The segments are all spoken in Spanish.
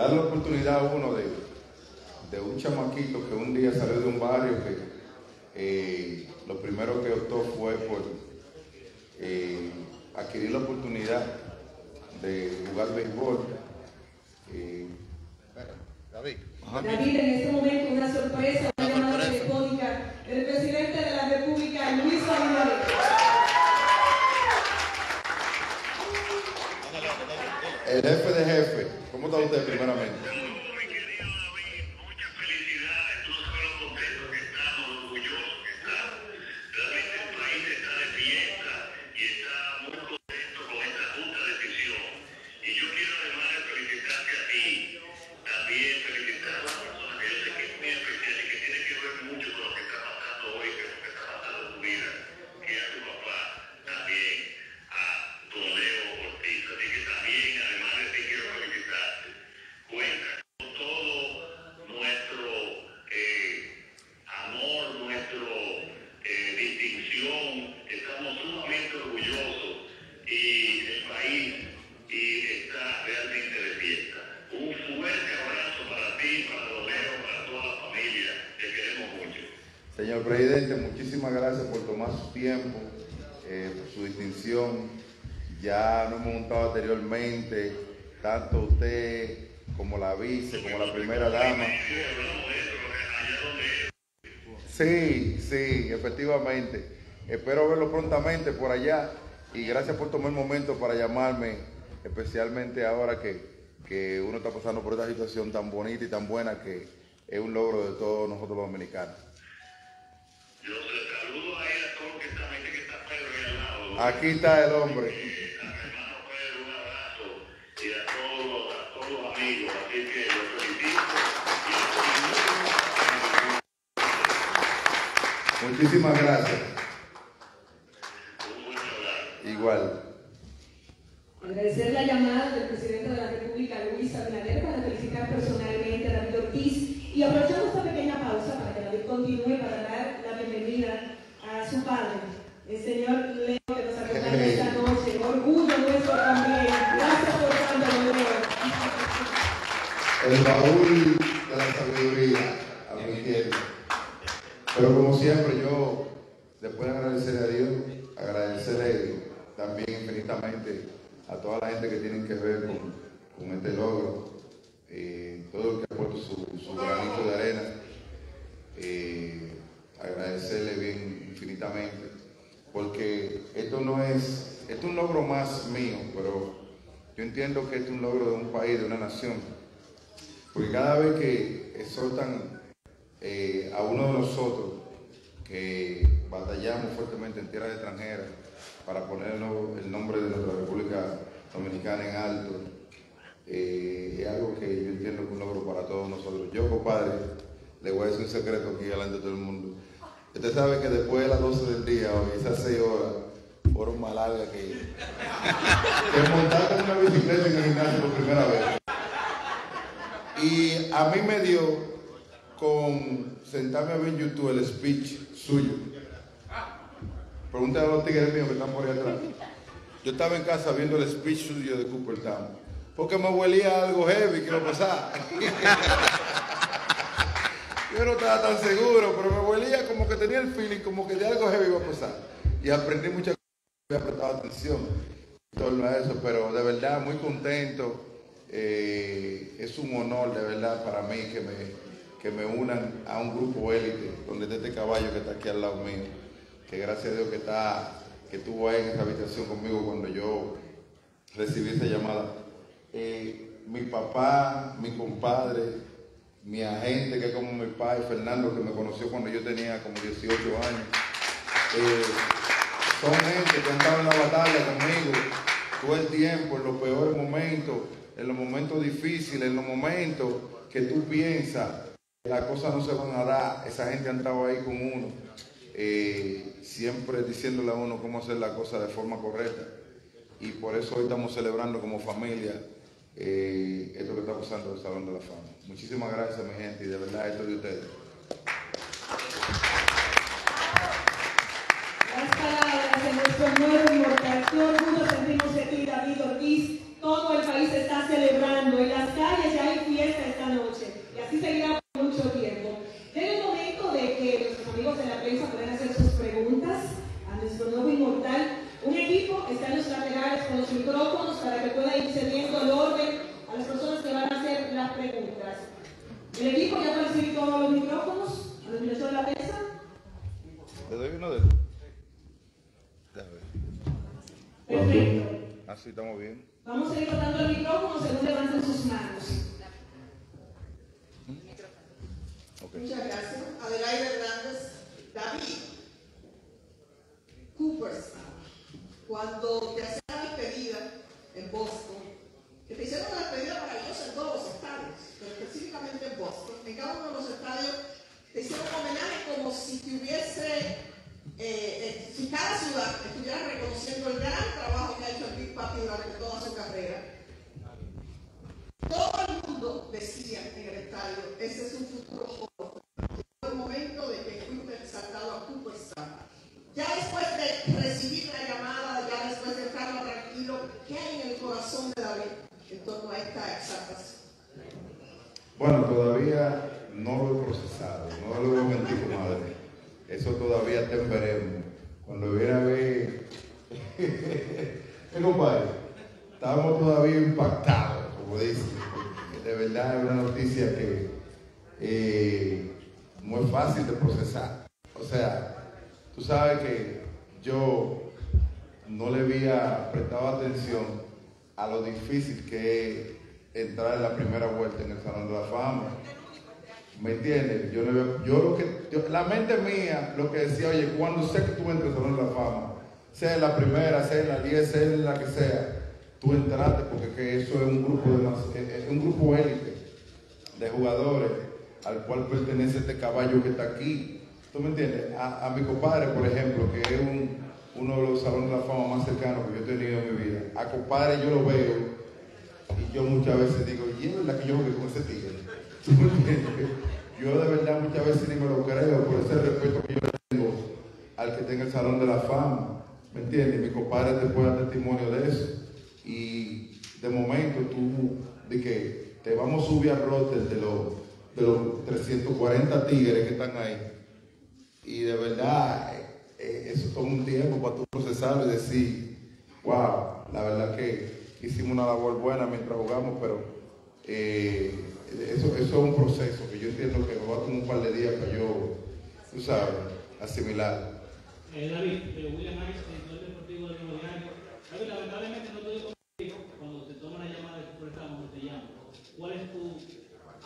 Dar la oportunidad a uno de, un chamaquito que un día salió de un barrio que eh, lo primero que optó fue por eh, adquirir la oportunidad de jugar béisbol. Eh, David. David, en este momento una sorpresa, una llamada telefónica del presidente de la República, Luis Abinader. El jefe de jefe. ¿Cómo está usted primeramente? Espero verlo prontamente por allá y gracias por tomar el momento para llamarme, especialmente ahora que, que uno está pasando por esta situación tan bonita y tan buena que es un logro de todos nosotros los dominicanos. Yo saludo ahí a todos que están aquí, que está Pedro ahí al lado. Aquí está el hombre. Muchísimas gracias. Sentarme a ver en YouTube el speech suyo. Pregúntale a los tigres míos que están por ahí atrás. Yo estaba en casa viendo el speech suyo de Cooperstown. Porque me huelía algo heavy que iba a pasar. Yo no estaba tan seguro, pero me huelía como que tenía el feeling, como que de algo heavy iba a pasar. Y aprendí muchas cosas, había prestado atención en torno a eso, pero de verdad muy contento. Eh, es un honor de verdad para mí que me, que me unan a un grupo élite, donde está este caballo que está aquí al lado mío, que gracias a Dios que está, que estuvo ahí en esa habitación conmigo cuando yo recibí esa llamada. Eh, mi papá, mi compadre, mi agente, que es como mi padre, Fernando, que me conoció cuando yo tenía como 18 años. Eh, son gente que han estado en la batalla conmigo todo el tiempo, en los peores momentos, en los momentos difíciles, en los momentos que tú piensas las cosas no se van a dar. Esa gente ha estado ahí con uno, eh, siempre diciéndole a uno cómo hacer la cosa de forma correcta. Y por eso hoy estamos celebrando como familia eh, esto que está pasando en el Salón de la Fama. Muchísimas gracias, mi gente, y de verdad esto es de ustedes. Las palabras de nuestro nuevo inmortal. Qué orgullo sentimos de ti, David Ortiz. Todo el país está celebrando. En las calles ya hay fiesta esta noche. Y así seguirá mucho tiempo. Llega el momento de que nuestros amigos de la prensa puedan hacer sus preguntas a nuestro nuevo inmortal. Un equipo está en los laterales con los micrófonos para que pueda ir cediendo el orden a las personas que van a hacer las preguntas. El equipo ya puede recibir todos los micrófonos a los ministros de la prensa. ¿Le doy uno de ver. Perfecto. Así estamos bien. Vamos a ir rotando el micrófono según levanten sus manos. Muchas gracias. Adelaide Hernández, David, Cooperstown, cuando te hacían la despedida en Boston, que te hicieron una despedida maravillosa en todos los estadios, pero específicamente en Boston, en cada uno de los estadios te hicieron un homenaje como si te eh, eh, si cada ciudad estuviera reconociendo el gran trabajo que ha hecho el Big Papi durante toda su carrera. Todo el mundo decía en el estadio, ese es un futuro joven. Llegó el momento de que fuiste exaltado a Cooperstown. Ya después de recibir la llamada, ya después de dejarlo tranquilo, ¿qué hay en el corazón de David en torno a esta exaltación? Bueno, todavía no lo he procesado, no lo a mentir, madre. Eso todavía te veremos. Cuando viene a ver. ¿Qué compadre? Estamos todavía impactados, como dicen. De verdad es una noticia que eh, no es fácil de procesar. O sea, tú sabes que yo no le había prestado atención a lo difícil que es entrar en la primera vuelta en el Salón de la Fama. ¿Me entiendes? Yo, no yo lo que, la mente mía lo que decía, oye, cuando sé que tú entres de la Fama, sea en la primera, sea en la 10, sea en la que sea, tú entraste porque que eso es un grupo de es- un grupo élite de jugadores al cual pertenece este caballo que está aquí. ¿Tú me entiendes? A, a mi compadre, por ejemplo, que es un- uno de los salones de la fama más cercanos que yo he tenido en mi vida. A compadre yo lo veo y yo muchas veces digo, y es verdad que yo jugué con ese tigre. ¿Tú me entiendes? Yo de verdad muchas veces ni me lo creo por ese respeto que yo tengo al que tenga el salón de la fama. ¿Me entiendes? Mi compadre te puede dar testimonio de eso. Y de momento tú, de que te vamos a subir al roster de los, de los 340 tigres que están ahí. Y de verdad, eh, eh, eso toma un tiempo para tú procesarlo y decir, wow, la verdad que hicimos una labor buena mientras jugamos, pero eh, eso, es un proceso que yo entiendo que me va a un par de días para yo, tú sabes, asimilar. Eh, David, eh, William Harris, editor deportivo del Nuevo Diario. David, lamentablemente no estoy contigo cuando te toman la llamada de tu programa, cuando te llaman. ¿Cuál es tu...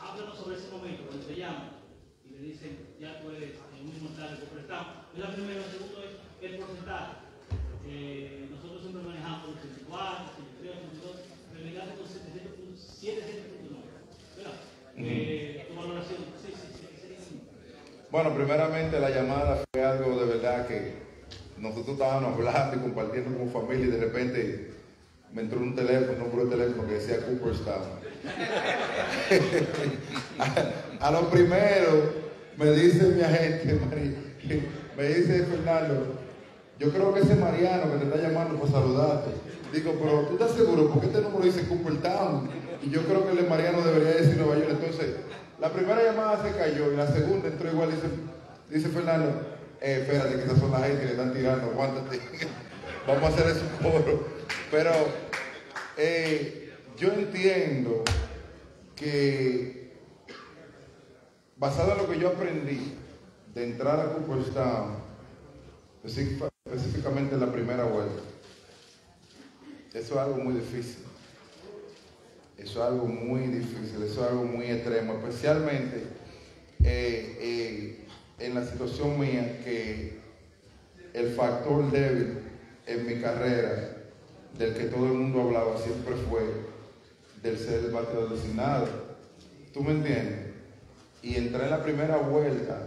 Háblanos sobre ese momento, cuando te llaman y le dicen, ya tú eres el mismo tal de Cooperstown. Es la primera, lo segundo es el porcentaje. Eh, nosotros siempre manejamos los 84, 83, 82, pero llegaste con 700.9. Bueno, primeramente la llamada fue algo de verdad que nosotros estábamos hablando y compartiendo como familia y de repente me entró un teléfono, un número de teléfono que decía Cooperstown. a, lo primero me dice mi agente, me dice Fernando, yo creo que ese Mariano que te está llamando para saludarte. Digo, pero tú estás seguro, porque este número dice Cooper Town. Y yo creo que el Mariano debería decir Nueva York. Entonces, la primera llamada se cayó y la segunda entró igual. Dice, dice Fernando, eh, espérate, que esas son las gente que le están tirando, aguántate. Vamos a hacer eso un foro. Pero eh, yo entiendo que basado en lo que yo aprendí de entrar a Cooperstown, específica- específicamente en la primera vuelta, eso es algo muy difícil. Eso es algo muy difícil, eso es algo muy extremo, especialmente eh, eh, en la situación mía que el factor débil en mi carrera, del que todo el mundo hablaba, siempre fue del ser el bateador designado. ¿Tú me entiendes? Y entré en la primera vuelta,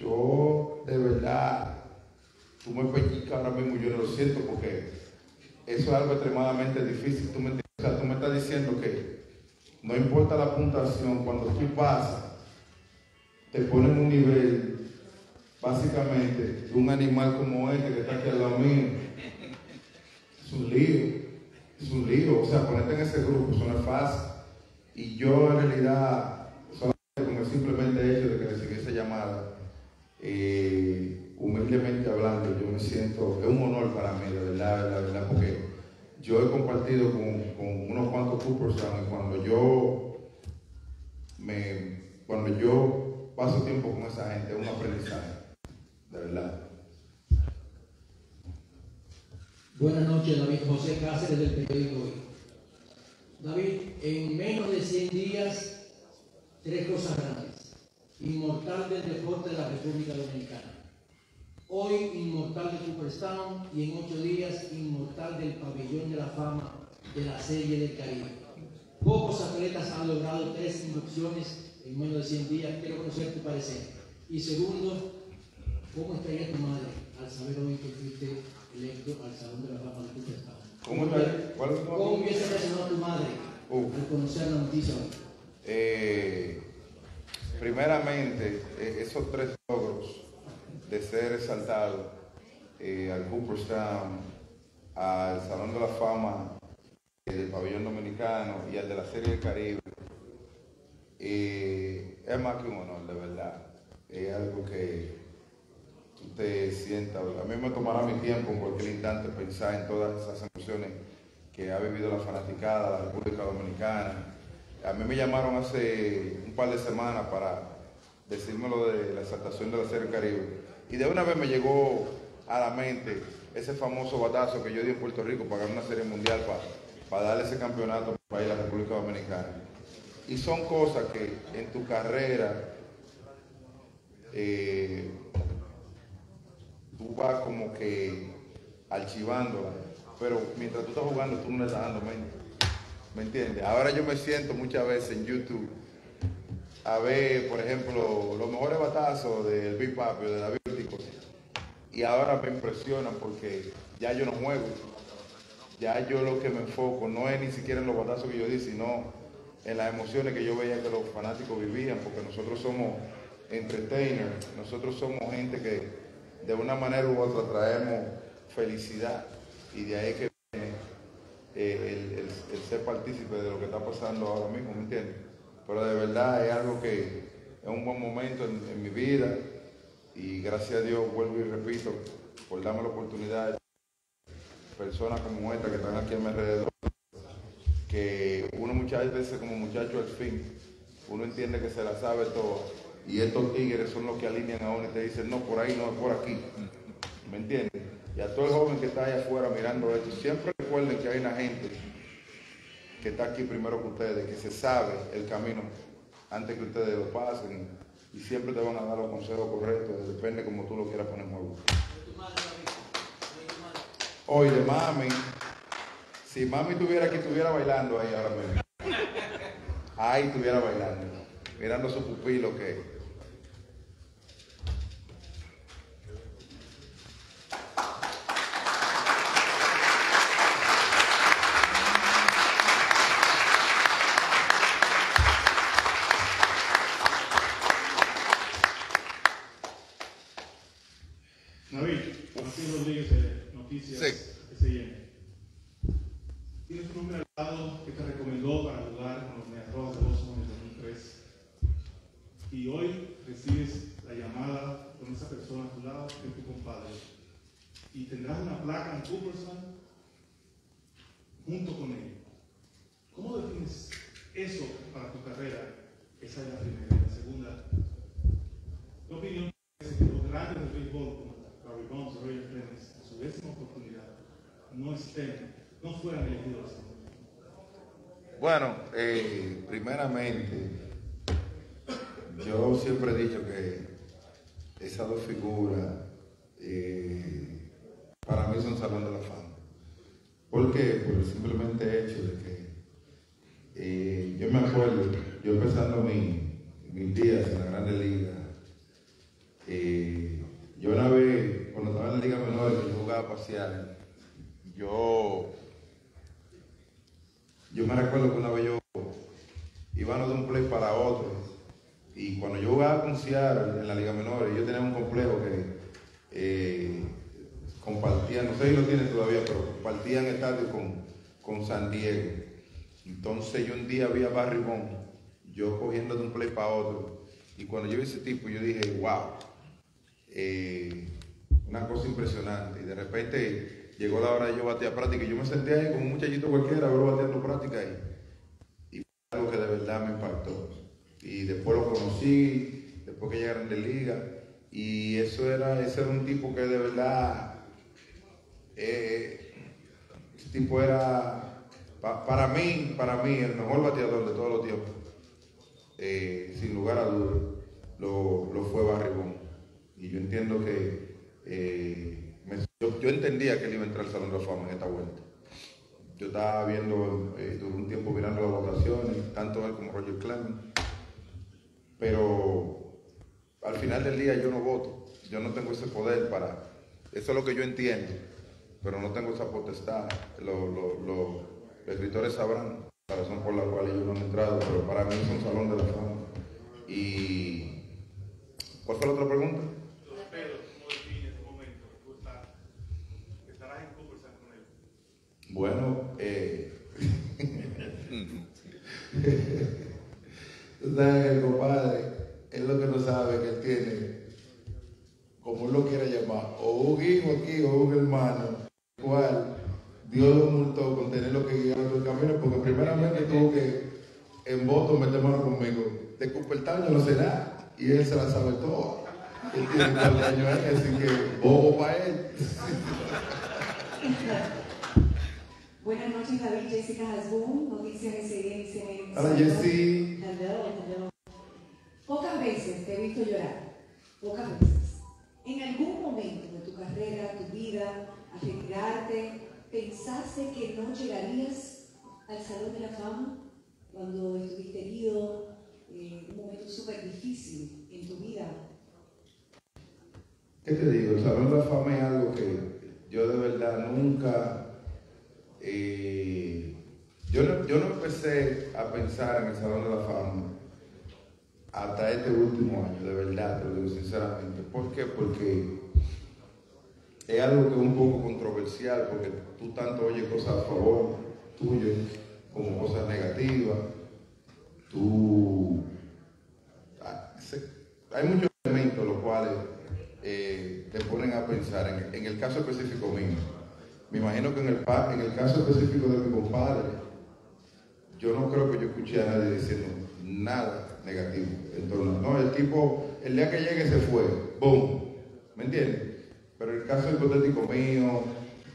yo de verdad, tú me pellizcas ahora mismo, yo no lo siento porque eso es algo extremadamente difícil. ¿Tú me, entiendes? O sea, tú me estás diciendo que no importa la puntuación, cuando tú pasas, te ponen un nivel, básicamente, de un animal como este que está aquí al lado mío. Es un lío, es un lío. O sea, ponerte en ese grupo, eso no es fácil. Y yo en realidad, solamente con el simplemente hecho de que recibí esa llamada, eh, humildemente hablando, yo me siento, es un honor para mí, de verdad, de verdad, porque yo he compartido con, unos cuantos Cooperstown y cuando yo me, cuando yo paso tiempo con esa gente, es un aprendizaje, de verdad. Buenas noches, David José Cáceres del periódico. David, en menos de 100 días, tres cosas grandes. Inmortal del deporte de la República Dominicana. Hoy, inmortal de Cooperstown y en ocho días, inmortal del pabellón de la fama de la Serie del Caribe. Pocos atletas han logrado tres inducciones en menos de 100 días. Quiero conocer tu parecer. Y segundo, ¿cómo estaría tu madre al saber hoy que fuiste electo al Salón de la Fama de Cooperstown? ¿Cómo? ¿Cuál es tu ¿Cómo hubiese reaccionado tu madre Uf. al conocer la noticia hoy? Eh, primeramente, eh, esos tres logros de ser exaltado eh, al Cooperstown, al Salón de la Fama del Pabellón Dominicano y al de la Serie del Caribe, eh, es más que un honor, de verdad. Es algo que te sientas. A mí me tomará mi tiempo en cualquier instante pensar en todas esas emociones que ha vivido la fanaticada, la República Dominicana. A mí me llamaron hace un par de semanas para decirme lo de la exaltación de la Serie Caribe. Y de una vez me llegó a la mente ese famoso batazo que yo di en Puerto Rico para ganar una serie mundial para, para darle ese campeonato al país, la República Dominicana. Y son cosas que en tu carrera eh, tú vas como que archivándola, pero mientras tú estás jugando tú no le estás dando mente. ¿Me entiendes? Ahora yo me siento muchas veces en YouTube a ver, por ejemplo, los mejores batazos del Big Papi o de David Ortiz, y ahora me impresionan porque ya yo no juego. Ya yo lo que me enfoco no es ni siquiera en los batazos que yo di, sino en las emociones que yo veía que los fanáticos vivían, porque nosotros somos entertainers, nosotros somos gente que de una manera u otra traemos felicidad y de ahí que viene eh, el, el- el ser partícipe de lo que está pasando ahora mismo, ¿me entiendes? Pero de verdad es algo que es un buen momento en, mi vida y gracias a Dios vuelvo y repito por darme la oportunidad personas como esta que están aquí a mi alrededor que uno muchas veces como muchacho al fin, uno entiende que se la sabe todo y estos tigres son los que alinean a uno y te dicen, no, por ahí no, es por aquí. ¿Me entiendes? Y a todo el joven que está allá afuera mirando esto, siempre recuerden que hay una gente que está aquí primero que ustedes, que se sabe el camino antes que ustedes lo pasen y siempre te van a dar los consejos correctos, depende como tú lo quieras poner en juego. Oye, mami, si mami estuviera aquí, estuviera bailando ahí ahora mismo. Ahí estuviera bailando, mirando su pupilo que. Yo batear práctica, y yo me senté ahí como un muchachito cualquiera, verlo bateando práctica, y, fue algo que de verdad me impactó. Y después lo conocí, después que llegaron de liga, y eso era, ese era un tipo que de verdad, eh, ese tipo era, pa- para mí, para mí, el mejor bateador de todos los tiempos. Eh, sin lugar a dudas, lo, fue Barry Bonds. Y yo entiendo que eh, yo, entendía que él iba a entrar al Salón de la Fama en esta vuelta. Yo estaba viendo, eh, durante un tiempo mirando las votaciones, tanto él como Roger Clemens, pero al final del día yo no voto, yo no tengo ese poder para, eso es lo que yo entiendo, pero no tengo esa potestad. Lo- lo- lo- los escritores sabrán la razón por la cual ellos no han entrado, pero para mí es un salón de la fama. Y, ¿cuál fue la otra pregunta? Pero, ¿cómo defines el momento? Tú estás, estarás en Cooperstown con él. Bueno, eh, tú sabes que el compadre, él lo que no sabe que él tiene, como él lo quiera llamar, o un hijo aquí o un hermano, el cual Dios lo multó con tener lo que guiar el camino, porque primeramente tuvo que en voto meter mano conmigo. De Cupertino yo no sé nada, y él se la sabe todo. Él tiene años ahí, así que bobo para él. Buenas noches, David. Jessica Hasbun, Noticias SN. Hola, Jessy. Hello, hello. Pocas veces te he visto llorar. Pocas veces. En algún momento de tu carrera, tu vida, al retirarte, ¿pensaste que no llegarías al Salón de la Fama cuando estuviste herido? eh, un momento súper difícil en tu vida. ¿Qué te digo? El Salón de la Fama es algo que yo de verdad nunca... yo, no, yo no empecé a pensar en el Salón de la Fama hasta este último año, de verdad, te lo digo sinceramente. ¿Por qué? Porque es algo que es un poco controversial, porque tú tanto oyes cosas a favor tuyo como cosas negativas. Tú... ah, Hay muchos elementos los cuales eh, te ponen a pensar en, en el caso específico mío. Me imagino que en el, en el caso específico de mi compadre, yo no creo que yo escuché a nadie diciendo nada negativo. Entonces, no, el tipo, el día que llegue se fue, ¡boom! ¿Me entiendes? Pero el caso hipotético mío,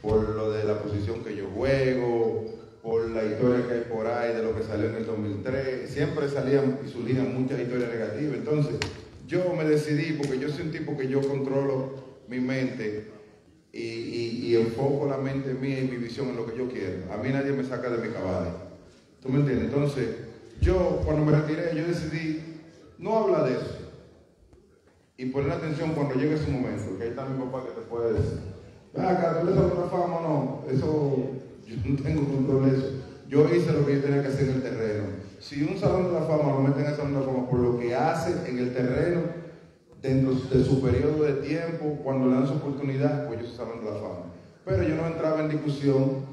por lo de la posición que yo juego, por la historia que hay por ahí de lo que salió en el 2003, siempre salían y surgían muchas historias negativas. Entonces, yo me decidí, porque yo soy un tipo que yo controlo mi mente y, y- enfoco la mente mía y mi visión en lo que yo quiero. A mí nadie me saca de mi caballo. ¿Tú me entiendes? Entonces, yo cuando me retiré, yo decidí no hablar de eso. Y poner atención cuando llegue ese momento, que ahí está mi papá que te puede decir. Ah, tú le una fama no. Eso, yo no tengo control de eso. Yo hice lo que yo tenía que hacer en el terreno. Si un salón de la fama lo meten en el salón de la fama por lo que hace en el terreno, dentro de su periodo de tiempo, cuando le dan su oportunidad, pues soy salón de la fama. Pero yo no entraba en discusión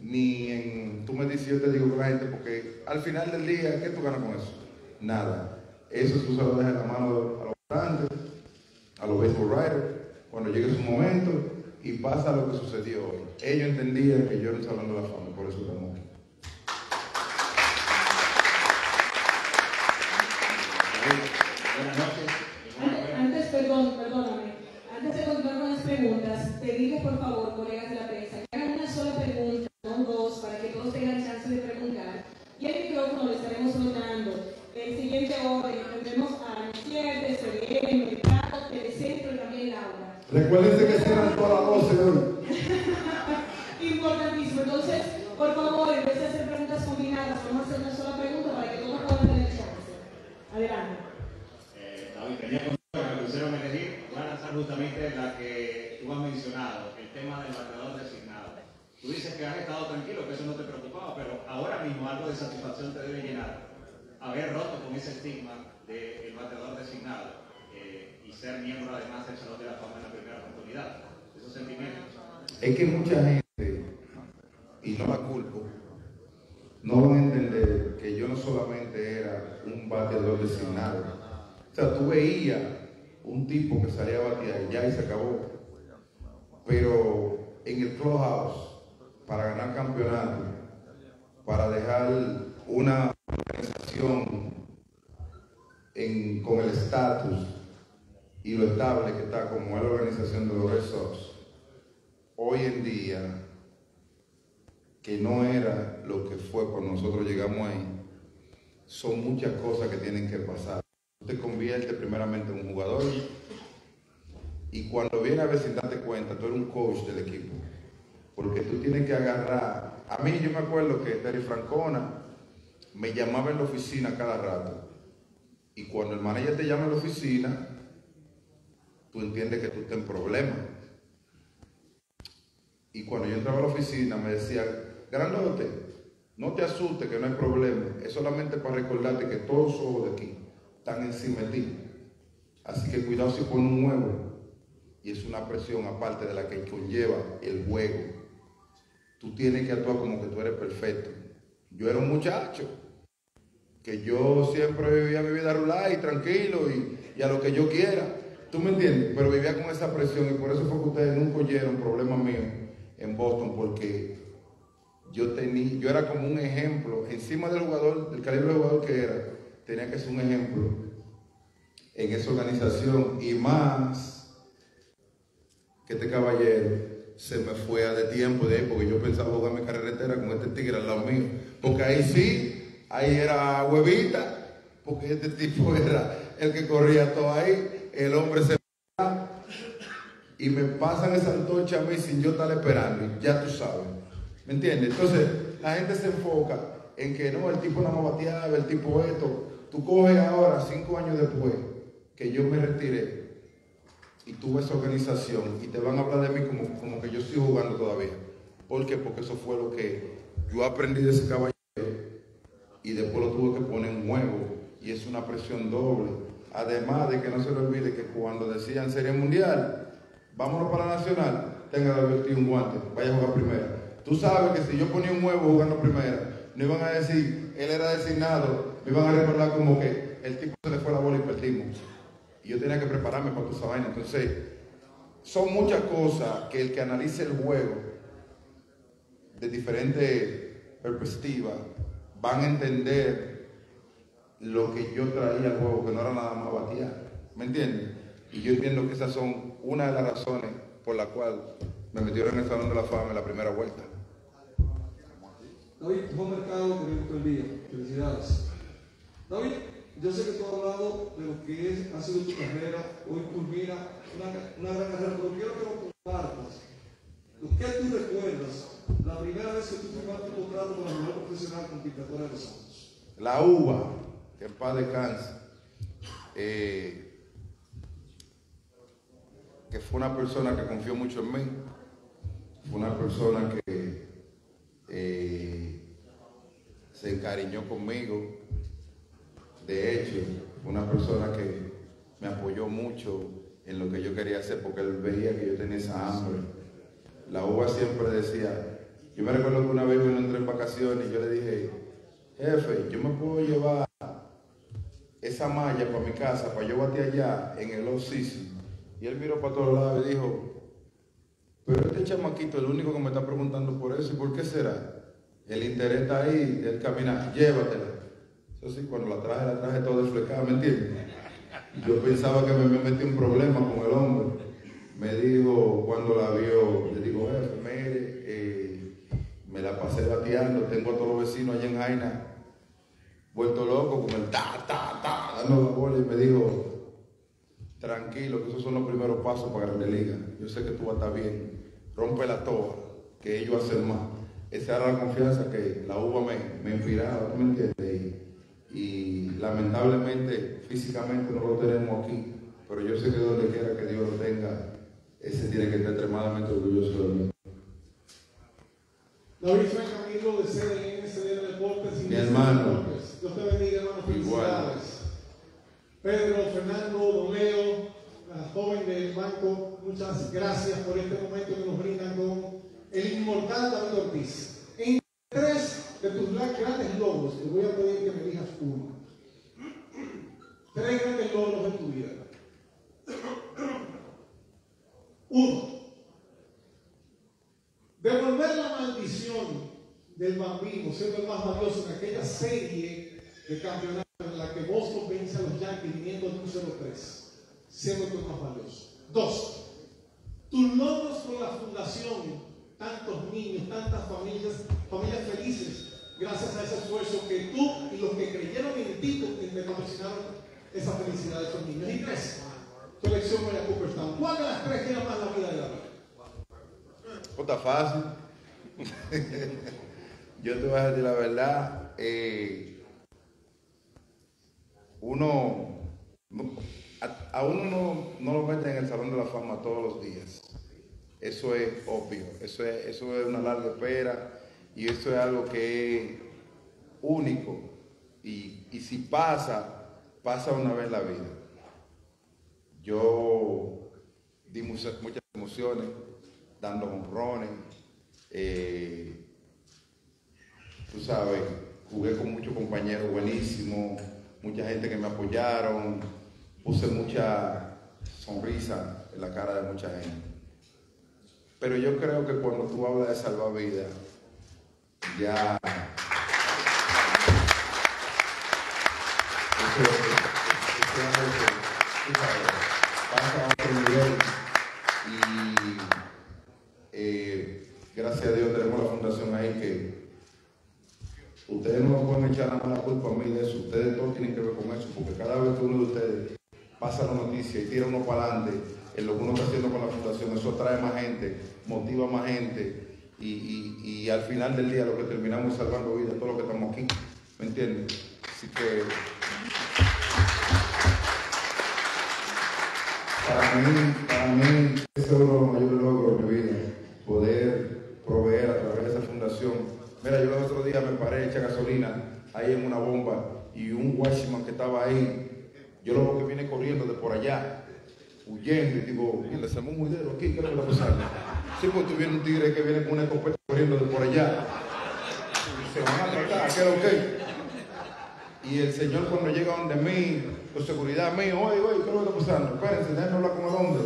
ni en tú me dices, yo te digo con la gente, porque al final del día, ¿qué tú ganas con eso? Nada. Eso tú se lo dejas en la mano a los grandes, a los baseball writers, cuando llegue su momento y pasa lo que sucedió hoy. Ellos entendían que yo no estaba hablando de la fama, por eso estamos aquí. Buenas noches. Antes, antes, perdón, perdóname. Antes de continuar con las preguntas, pedirles por favor, colegas de la prensa, que hagan una sola pregunta, no dos, para que todos tengan chance de preguntar. Y el micrófono lo estaremos rotando. El siguiente orden, tendremos a Michelle, CDM, Mercado, Telecentro y también Laura. Recuérdense que cierran todas las 12 hoy. Importantísimo. Entonces, por favor, en vez de hacer preguntas combinadas, vamos a hacer una sola pregunta para que todos puedan tener chance. Adelante. Eh, David, tenía conmigo que me pusieron a elegir. Voy a lanzar justamente la que tú has mencionado, el tema del bateador designado. Tú dices que has estado tranquilo, que eso no te preocupaba, pero ahora mismo algo de satisfacción te debe llenar. Haber roto con ese estigma del bateador designado eh, y ser miembro además del Salón de la Fama en la primera oportunidad. Esos sentimientos. Es que mucha gente, y no la culpo, no van a entender que yo no solamente era un bateador designado. O sea, tú veías un tipo que salía a batear y ya y se acabó. Pero en el clubhouse, para ganar campeonato, para dejar una organización en- con el estatus y lo estable que está como es la organización de los Red Sox, hoy en día, que no era lo que fue cuando nosotros llegamos ahí, son muchas cosas que tienen que pasar. Tú te conviertes primeramente en un jugador y cuando viene a ver sin darte cuenta, tú eres un coach del equipo. Porque tú tienes que agarrar. A mí acuerdo que Terry Francona me llamaba en la oficina cada rato. Y cuando el manager te llama en la oficina, tú entiendes que tú estás en problemas. Y cuando yo entraba a la oficina me decía, grandote, no te asustes que no hay problema. Es solamente para recordarte que todos los ojos de aquí están encima de ti. Así que cuidado si pone un huevo. Y es una presión aparte de la que conlleva el juego. Tú tienes que actuar como que tú eres perfecto. Yo era un muchacho que yo siempre vivía mi vida rural y tranquilo y, y a lo que yo quiera. ¿Tú me entiendes? Pero vivía con esa presión y por eso fue que ustedes nunca oyeron problemas míos en Boston porque yo tenía, yo era como un ejemplo, encima del jugador, del calibre de jugador que era, tenía que ser un ejemplo en esa organización y más que este caballero se me fue a de tiempo de ahí porque yo pensaba jugar mi carrera entera con este tigre al lado mío, porque ahí sí, ahí era huevita, porque este tipo era el que corría todo ahí, el hombre se y me pasan esa antorcha a mí sin yo estar esperando, ya tú sabes. ¿Me entiendes? Entonces, la gente se enfoca en que no, el tipo no me bateaba, el tipo esto. Tú coges ahora, cinco años después, que yo me retiré y tuve esa organización y te van a hablar de mí como, como que yo estoy jugando todavía. ¿Por qué? Porque eso fue lo que yo aprendí de ese caballero y después lo tuve que poner en juego y es una presión doble. Además de que no se le olvide que cuando decían Serie Mundial, vámonos para la Nacional, tenga de advertir un guante, vaya a jugar primera. Tú sabes que si yo ponía un huevo jugando primera, no iban a decir, él era designado, me iban a recordar como que el tipo se le fue la bola y perdimos. Yo tenía que prepararme para toda esa vaina. Entonces, son muchas cosas que el que analice el juego de diferentes perspectivas van a entender lo que yo traía al juego, que no era nada más batear. ¿Me entiendes? Y yo entiendo que esas son una de las razones por la cual me metieron en el Salón de la Fama en la primera vuelta. David, Juan Mercado, periódico El Día. Felicidades. David, yo sé que tú has hablado de lo que es, ha sido tu carrera, hoy culmina una, una gran carrera, pero quiero que lo compartas. ¿Qué tú recuerdas la primera vez que tú firmaste un contrato con la mejor profesional con de los Santos? La uva, que en paz descanse, eh, que fue una persona que confió mucho en mí, fue una persona que eh, se encariñó conmigo, de hecho, una persona que me apoyó mucho en lo que yo quería hacer porque él veía que yo tenía esa hambre. la uva siempre decía, yo me recuerdo que una vez yo entré en vacaciones y yo le dije, jefe, yo me puedo llevar esa malla para mi casa, para yo batir allá en el off-season. Y él miró para todos lados y dijo, pero este chamaquito es el único que me está preguntando por eso, ¿y por qué será? El interés está ahí, él camina, llévatela. Eso sí, cuando la traje, la traje toda desflecada, ¿me entiendes? Yo pensaba que me, me metí un problema con el hombre. Me dijo, cuando la vio, le digo, jefe, mire, eh, me la pasé bateando, tengo a todos los vecinos allá en Jaina, vuelto loco con el ta, ta, ta, dando la bola y me dijo, tranquilo, que esos son los primeros pasos para Grande Liga. Yo sé que tú vas a estar bien, rompe la toa, que ellos hacen más. Esa era la confianza que la uva me, me inspiraba, ¿tú me entiendes? Y, lamentablemente, físicamente no lo tenemos aquí, pero yo sé que donde quiera que Dios lo tenga, ese tiene que estar extremadamente orgulloso de mí. David Frank Camilo de CDN, CDN Deportes y Mi hermano. Dios te bendiga, hermano. Igual. Felicidades. Pedro, Fernando, Don Leo, la joven del banco, muchas gracias por este momento que nos brindan con el inmortal David Ortiz. En tres de tus gra- grandes logros, te voy a pedir que me elijas uno. Tres grandes logros de tu vida. Uno. Devolver la maldición del bambino, siendo el más valioso en aquella serie de campeonatos en la que Boston vence a los Yankees viniendo de un 0-3, siendo el más valioso. Dos, tus logros con la fundación, tantos niños, tantas familias, familias felices, gracias a ese esfuerzo que tú y los que creyeron en ti te te patrocinaron esa felicidad de esos niños. Y tres, tu elección María Cooperstown. ¿Cuál de las tres llena más la vida de David? Puta fácil. Yo te voy a decir la verdad. eh, uno, no- a, a uno no, no lo meten en el Salón de la Fama todos los días. Eso es obvio. Eso es, eso es una larga espera y eso es algo que es único. Y, y si pasa, pasa una vez en la vida. Yo di muchas, muchas emociones, dando honrones. eh, tú sabes, jugué con muchos compañeros buenísimos, mucha gente que me apoyaron, puse mucha sonrisa en la cara de mucha gente. Pero yo creo que cuando tú hablas de salvar vidas, ya. Pasa a otro nivel y eh, gracias a Dios tenemos la fundación ahí que ustedes no pueden echar la culpa a mí de eso, ustedes todos tienen que ver con eso, porque cada vez que uno de ustedes pasa la noticia y tira uno para adelante en lo que uno está haciendo con la fundación, eso trae más gente, motiva más gente y, al final del día lo que terminamos salvando vidas, todos los que estamos aquí, ¿me entiendes? Así que para mí, para mí, ese es uno de los mayores logros de mi poder proveer a través de esa fundación. Mira, yo el otro día me paré, echa gasolina ahí en una bomba y un watchman que estaba ahí, yo lo veo que viene corriendo de por allá, huyendo, y digo, mira, se un muidero aquí, ¿qué es lo que está pasando? Sí, pues tú vienes un tigre que viene con una escopeta corriendo de por allá. Y se van a tratar, ¿qué es lo que? Y el Señor cuando llega donde mí, con seguridad mío, oye, oye, ¿qué es que está pasando? Espérense, déjenme hablar con el hombre.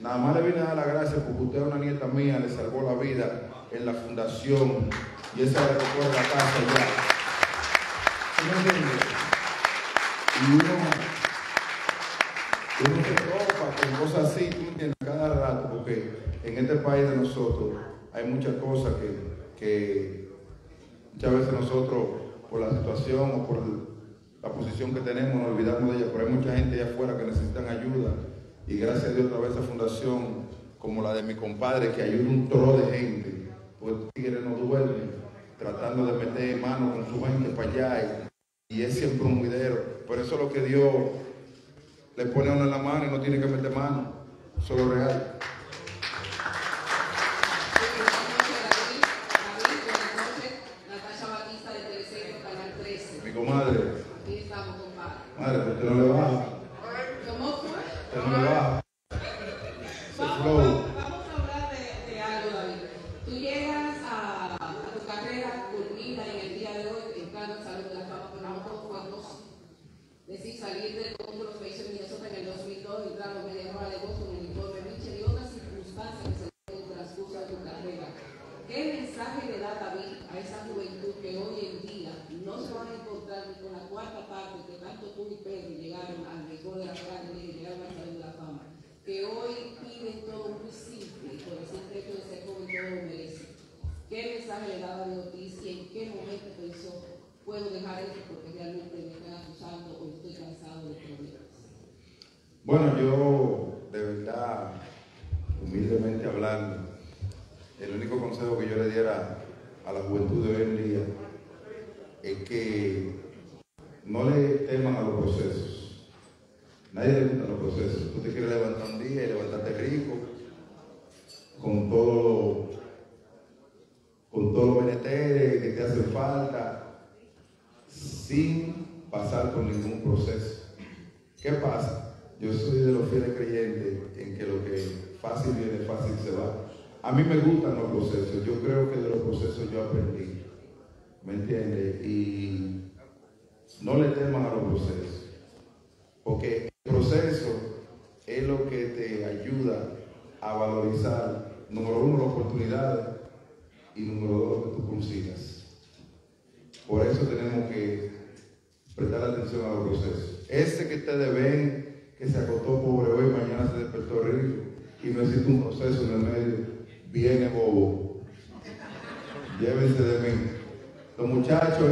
Nada más le vine a dar las gracias porque usted a una nieta mía le salvó la vida en la fundación y esa le recuerda la casa ya. ¿Sí me entiende? Y uno se topa con cosas así, tú entiendes, cada rato, porque en este país de nosotros hay muchas cosas que, que muchas veces nosotros, por la situación o por la posición que tenemos, nos olvidamos de ella, pero hay mucha gente allá afuera que necesitan ayuda. Y gracias a Dios, a través de esa fundación, como la de mi compadre, que ayuda un tro de gente, pues Tigre no duerme, tratando de meter mano con su gente para allá, y, y es siempre un muidero. Por eso es lo que Dios le pone uno en la mano y no tiene que meter mano. Eso es lo real. Natasha Batista de Telecentro, Canal 13. Mi comadre, Aquí estamos, compadre. madre, usted no le baja, ¿Cómo fue? usted no le baja.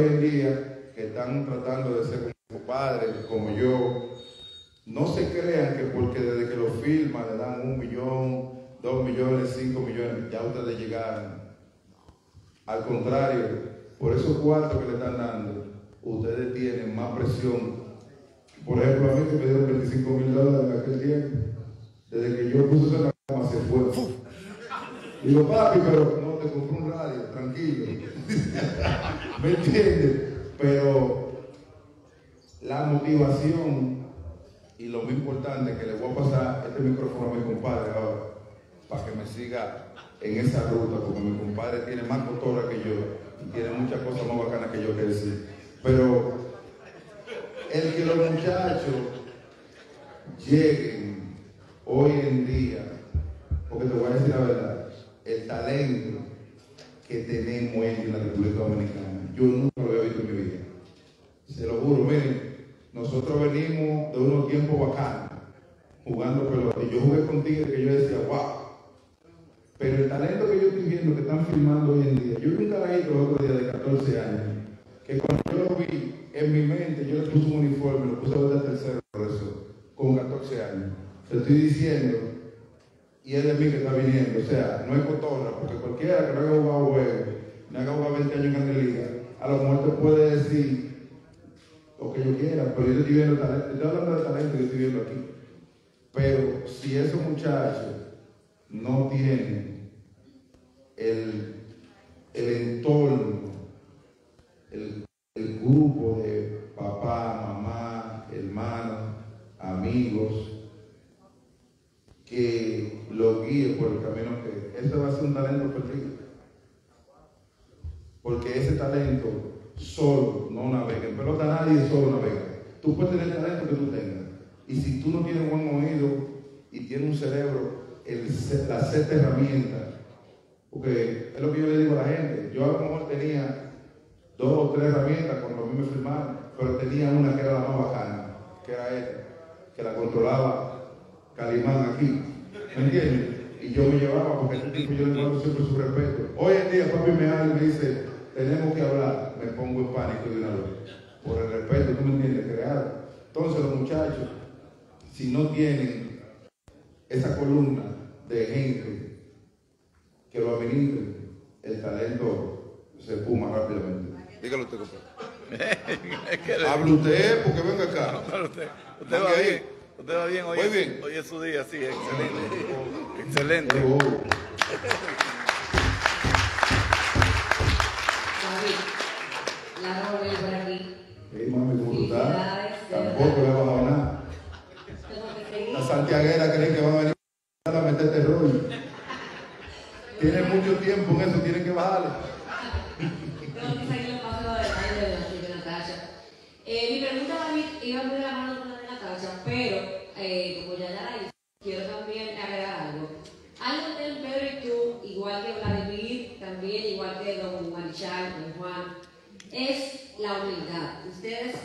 Hoy en día que están tratando de ser como padres, como yo, no se crean que porque desde que lo firman le dan un millón, dos millones, cinco millones, ya ustedes llegaron. Al contrario, por esos cuartos que le están dando, ustedes tienen más presión. Por ejemplo, a mí me dieron 25 mil dólares en aquel tiempo, desde que yo puse la cama se fue. Digo, papi, pero no te compré un radio, tranquilo. ¿Me entiendes? Pero la motivación y lo muy importante que le voy a pasar este micrófono a mi compadre ahora, para que me siga en esa ruta, porque mi compadre tiene más cotorra que yo y tiene muchas cosas más bacanas que yo que decir. Pero el que los muchachos lleguen hoy en día, porque te voy a decir la verdad, el talento que tenemos en la República Dominicana, yo nunca lo había visto en mi vida. Se lo juro, miren, nosotros venimos de unos tiempos bacanos, jugando pelota. Yo jugué con Tigre que yo decía, wow. Pero el talento que yo estoy viendo que están filmando hoy en día, yo vi un carajito el otro día de 14 años, que cuando yo lo vi, en mi mente yo le puse un uniforme, lo puse a tercero profesor, con 14 años. Te estoy diciendo, y es de mí que está viniendo, o sea, no es cotorra, porque cualquiera que no haya jugado juego, no haya jugado 20 años en Grande Liga, a lo mejor te puede decir lo que yo quiera, pero yo estoy viendo talento, estoy hablando de talento que estoy viendo aquí. Pero si esos muchachos no tienen el, el entorno, el, el grupo de papá, mamá, hermanos, amigos, que lo guíe por el camino que ese va a ser un talento perdido. Porque ese talento solo no navega. En pelota nadie solo navega. Tú puedes tener el talento que tú tengas. Y si tú no tienes buen oído y tienes un cerebro, el, la seta herramienta, porque es lo que yo le digo a la gente. Yo a lo mejor tenía dos o tres herramientas cuando a mí me firmaron, pero tenía una que era la más bacana, que era esta, que la controlaba Calimán aquí. ¿Me entiendes? Y yo me llevaba porque este tipo yo le guardo siempre su respeto. Hoy en día papi me habla y me dice, tenemos que hablar, me pongo en pánico de una vez. Por el respeto, tú me entiendes, creado. Entonces los muchachos, si no tienen esa columna de gente que lo administren, el talento se puma rápidamente. Dígalo usted, compadre. Hable usted, porque venga acá. usted, usted va bien. Usted va bien. Hoy, Muy es- bien. hoy es su día, sí, excelente. excelente. David, la Robert por aquí. Hey, mami, ¿cómo tú estás? Tampoco le he bajado nada. Tengo que seguir. La santiaguera creen que van a venir a meter terror. Tienen mucho tiempo en eso, tienen que bajarle. Tengo que seguir los pasos de detalle de. Eh, mi pregunta, David, iba de la mano con eh, como Yayara, quiero también agregar algo. Algo del Pedro y tú, igual que Vladimir, también igual que don Marichal, don Juan, es la humildad. Ustedes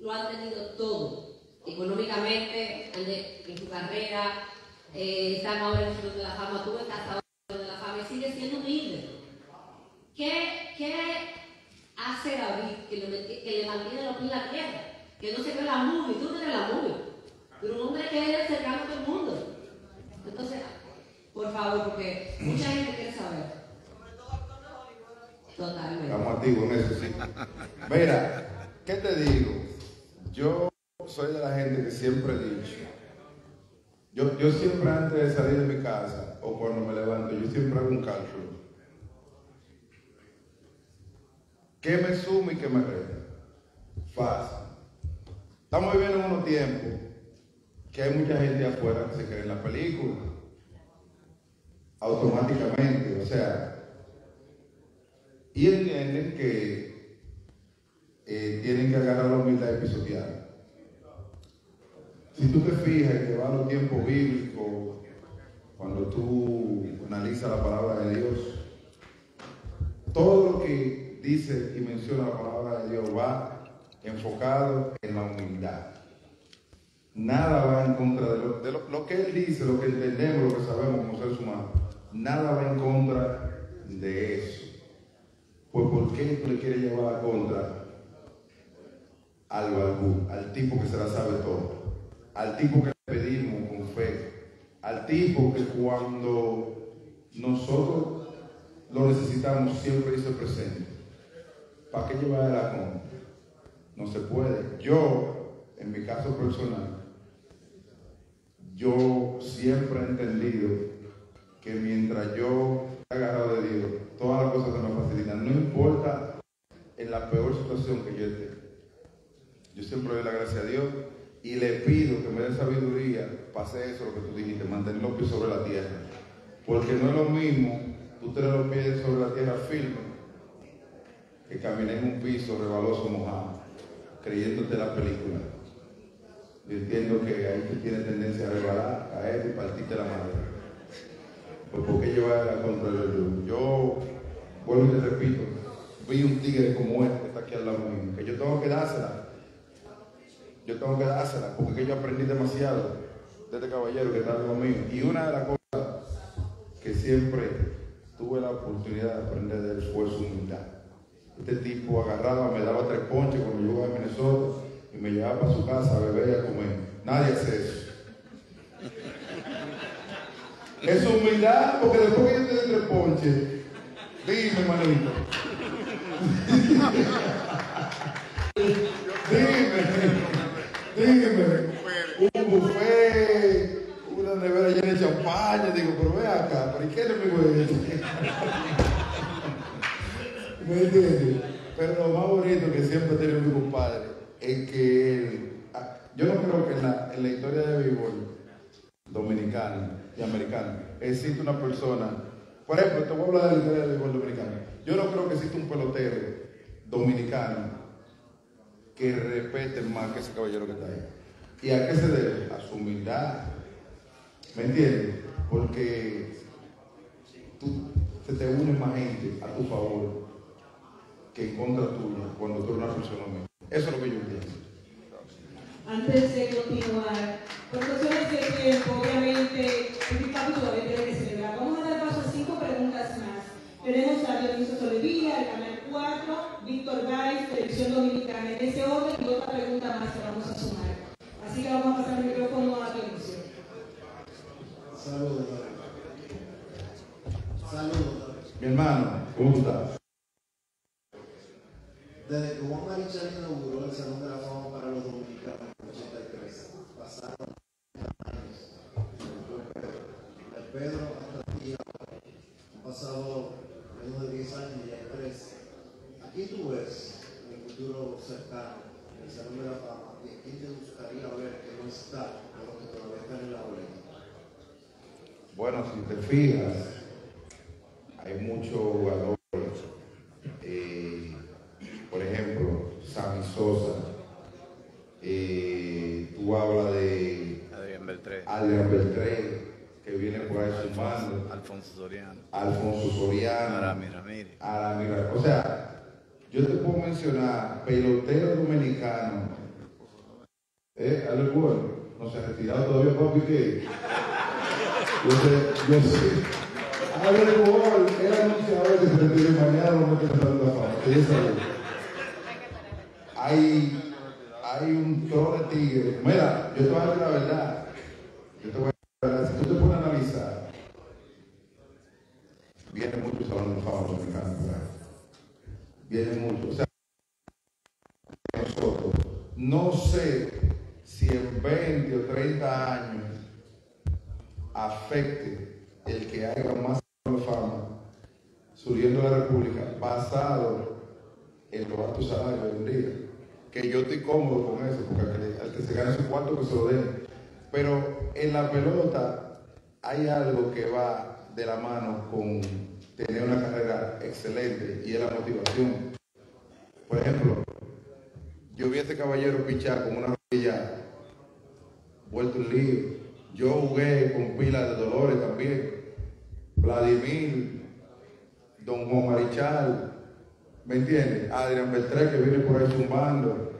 lo han tenido todo, económicamente, en su carrera, eh, están ahora en el de la Fama, tú estás ahora en el de la Fama y sigues siendo humilde. ¿Qué, qué hace David que le, que le mantiene los pies en la tierra? Que no se ve la movie, tú no eres la movie, pero un hombre que es cercano a todo el mundo. Entonces, porque mucha gente quiere saber. Totalmente. Estamos activos en eso, sí. Mira, ¿qué te digo? Yo soy de la gente que siempre he dicho. Yo, yo siempre antes de salir de mi casa o cuando me levanto, yo siempre hago un cálculo. ¿Qué me suma y qué me resta? Fácil. Estamos viviendo en unos tiempos que hay mucha gente afuera que se cree en la película. Automáticamente, o sea, y entienden que eh, tienen que agarrar la humildad y. Si tú te fijas y te vas a los tiempos bíblicos, cuando tú analizas la palabra de Dios, todo lo que dice y menciona la palabra de Dios va enfocado en la humildad. Nada va en contra de lo, de lo que Él dice, lo que entendemos, lo que sabemos como seres humanos. Nada va en contra de eso. Pues ¿por qué tú le quieres llevar a contra al balbú, al tipo que se la sabe todo? Al tipo que le pedimos con fe, al tipo que cuando nosotros lo necesitamos siempre dice presente. ¿Para qué llevar a contra? No se puede. Yo, en mi caso personal, yo siempre he entendido que mientras yo agarrado de Dios, todas las cosas se me facilitan. No importa en la peor situación que yo esté. Yo siempre doy la gracia a Dios y le pido que me dé sabiduría hacer eso lo que tú dijiste, mantener los pies sobre la tierra. Porque no es lo mismo tú tener los pies sobre la tierra firme que caminar en un piso rebaloso mojado, creyéndote la película. Yo entiendo que ahí tú tienes tendencia a rebalar, caer y partirte la madre. Pues porque yo voy a contra Dios. Yo, vuelvo y te repito, vi un tigre como este que está aquí al lado mío, que yo tengo que dársela. Yo tengo que dársela, porque que yo aprendí demasiado de este caballero que está al lado mío. Y una de las cosas que siempre tuve la oportunidad de aprender de él fue su humildad. Este tipo agarraba, me daba tres ponches cuando yo iba a Minnesota y me llevaba para su casa a beber y a comer. Nadie hace eso. Es humildad, porque después que yo te dé tres ponches, dime, manito. dime, dime. Un buffet, una nevera llena de champaña. Digo, pero ve acá, ¿pero y qué enemigo es este? ¿Me entiendes? Pero lo más bonito que siempre tenido mi compadre es que él- ah, yo no creo que en la, en la historia de béisbol dominicana y americana existe una persona, por ejemplo, te voy a hablar de del béisbol dominicano. Yo no creo que exista un pelotero dominicano que respete más que ese caballero que está ahí. ¿Y a qué se debe? A su humildad. ¿Me entiendes? Porque tú, se te une más gente a tu favor que en contra tuya cuando tú eres una persona. Eso es lo que yo entiendo. Antes de continuar, por cuestiones de tiempo, obviamente, este capítulo todavía tiene que celebrar. Vamos a dar paso a cinco preguntas más. Tenemos a Dionisio Solevilla, el Canal 4, Víctor Valls, Televisión Dominicana, en ese orden, y otra pregunta más que vamos a sumar. Así que vamos a pasar el micrófono a Dionisio. Saludos. Saludos. Mi hermano, ¿cómo estás? Desde que Juan Marichal inauguró el Salón de la Fama para los Dominicanos en el 83, pasaron años. De Pedro hasta aquí ahora, han pasado menos de 10 años y ya 13. Aquí tú ves en el futuro cercano el Salón de la Fama y aquí te gustaría ver que no está, pero que todavía están en la boleta. Bueno, si te fijas, hay muchos jugadores. eh, por ejemplo, Sammy Sosa. eh, tú hablas de Adrián Beltré, que viene por ahí sumando, Alfonso Soriano. Alfonso Soriano, Arami Ramírez. Arami Ra- O sea, yo te puedo mencionar pelotero dominicano. ¿Eh? Alex Bueno, no se ha retirado todavía papi que. Yo sé, yo sé. Alex Bueno, el anunciador que se retire mañana, no me queda la fama. yo sabía. Hay, hay un toro de tigre. Mira, yo te voy a decir la verdad. Yo te voy a decir la verdad. Si tú te pones a analizar, viene mucho salón de fama dominicano. ¿verdad? Viene mucho. O sea, nosotros, no sé en 20 o 30 años afecte el que haya más fama surgiendo de la República basado en los altos salarios hoy en día. Que yo estoy cómodo con eso, porque al que, al que se gane su cuarto que se lo den. Pero en la pelota hay algo que va de la mano con tener una carrera excelente y es la motivación. Por ejemplo, yo vi a este caballero pichar con una rodilla vuelto un lío. Yo jugué con pilas de dolores también. Vladimir, Don Juan Marichal, ¿me entiendes? Adrián Beltré que viene por ahí zumbando,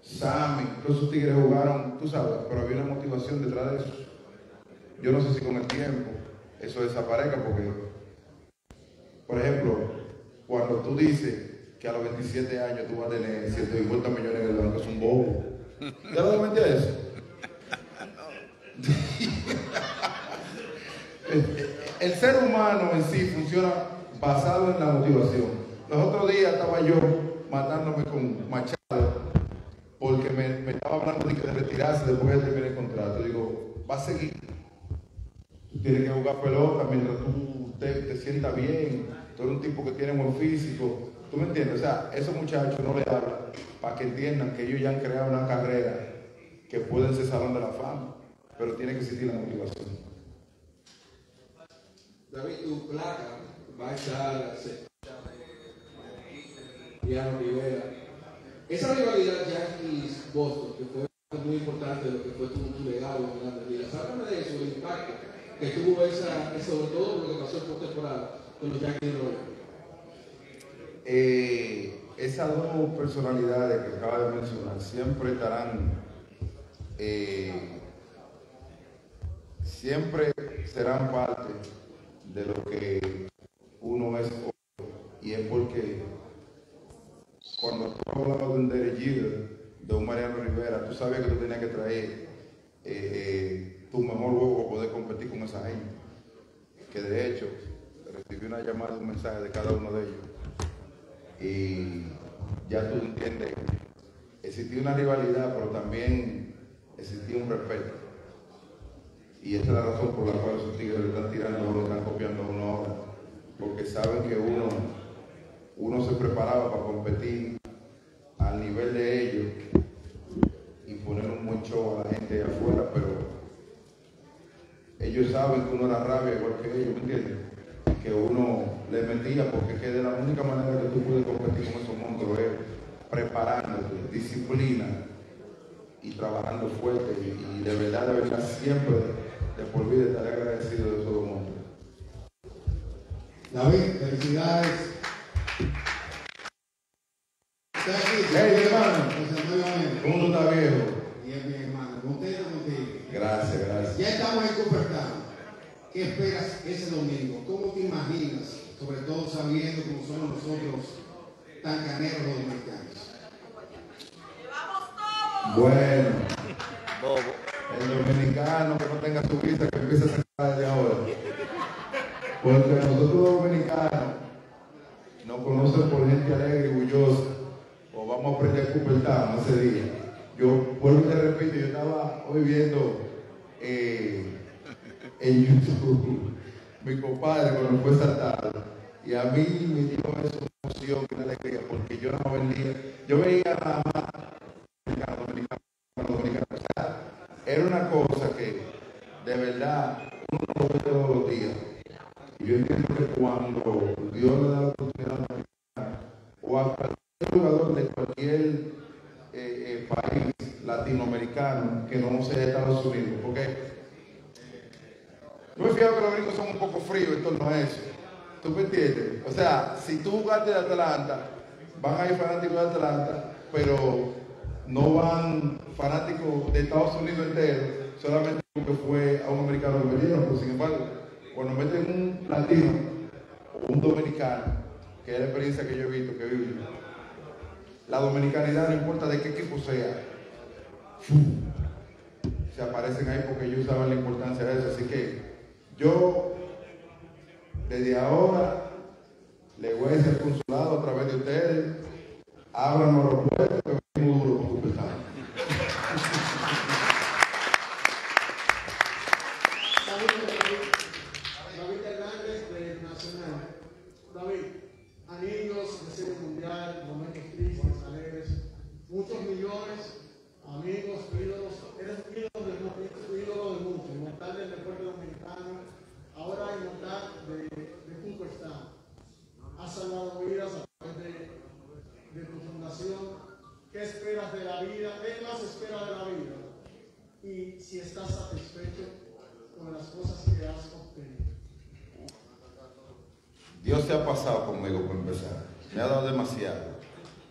Sammy, todos esos tigres jugaron, tú sabes, pero había una motivación detrás de eso. Yo no sé si con el tiempo eso desaparezca porque, por ejemplo, cuando tú dices que a los 27 años tú vas a tener 150 millones en el banco, es un bobo. ¿Ya lo eso? El ser humano en sí funciona basado en la motivación. Los otros días estaba yo matándome con Machado porque me, estaba hablando de, que retirarse después de terminar el contrato. Digo, va a seguir. Tienes que jugar pelota mientras tú te, te sientas bien. Tú eres un tipo que tiene buen físico. ¿Tú me entiendes? O sea, esos muchachos no le hablan para que entiendan que ellos ya han creado una carrera que pueden ser salón de la fama, pero tiene que existir la motivación. David, tu placa va a estar Diano Rivera. Esa rivalidad Yankees-Boston, que fue muy importante lo que fue tu, tu legado en Grandes Ligas. Háblame de eso, el impacto que tuvo esa, sobre todo lo que pasó en postemporada con los Yankees de Nueva. Eh, esas dos personalidades que acaba de mencionar siempre estarán, eh, siempre serán parte de lo que uno es hoy. Y es porque cuando tú hablabas de un Jeter, de un Mariano Rivera, tú sabías que tú tenías que traer eh, tu mejor juego para poder competir con esa gente. Que de hecho, recibí una llamada, un mensaje de cada uno de ellos y ya tú entiendes, existía una rivalidad, pero también existía un respeto. Y esa es la razón por la cual esos tigres le están tirando, lo están copiando a uno ahora, porque saben que uno, uno se preparaba para competir al nivel de ellos y poner un buen show a la gente de afuera, pero ellos saben que uno era rabia igual que ellos, ¿me entiendes? que uno le metía, porque que de la única manera que tú puedes competir con esos monstruos es preparándote, disciplina y trabajando fuerte. Y, y de verdad, de verdad, siempre de por vida estaré agradecido de esos dos monstruos. David, felicidades. Está aquí, Hey, hermano. ¿Cómo tú estás, viejo? Bien, mi hermano. Contento contigo. Gracias, gracias. Ya estamos en Cooperstown. ¿Qué esperas ese domingo? ¿Cómo te imaginas? Sobre todo sabiendo cómo somos nosotros tan caneros los dominicanos. Bueno, el dominicano que no tenga su visa que empiece a sacar desde ahora. Porque nosotros los dominicanos nos conocen por gente alegre y orgullosa. O vamos a aprender a ese día. Yo, vuelvo y te repito, yo estaba hoy viendo eh, en YouTube mi compadre cuando fue saltado. Y a mí me dio eso una emoción una alegría, porque yo no venía, yo veía nada más dominicano, dominicano. Era una cosa que de verdad uno no lo ve todos los días. Y yo entiendo que cuando Dios le da la oportunidad o a cualquier jugador de cualquier eh, eh, país latinoamericano que no sea Estados Unidos, porque Yo me fijado que los gringos son un poco fríos en torno a eso. ¿Tú me entiendes? O sea, si tú jugaste de Atlanta, van a ir fanáticos de Atlanta, pero no van fanáticos de Estados Unidos entero, solamente porque fue a un americano que. Pero sin embargo, cuando meten un latino o un dominicano, que es la experiencia que yo he visto que vive, la dominicanidad no importa de qué equipo sea, se aparecen ahí porque ellos saben la importancia de eso. Así que yo, desde ahora, le voy a decir al consulado a través de ustedes, abran los aeropuertos, que venimos duro con Cooperstown. David Hernández de Nacional. David, anillos de serie mundial, momentos tristes, alegres, muchos millones, amigos, ídolos, eres ídolo de muchos, ídolo de muchos, inmortal del deporte dominicano, ahora inmortal de, de Cooperstown. Has salvado vidas a través de, de tu fundación. ¿Qué esperas de la vida? ¿Qué más esperas de la vida? Y si estás satisfecho con las cosas que has obtenido. Dios se ha pasado conmigo por empezar. Me ha dado demasiado.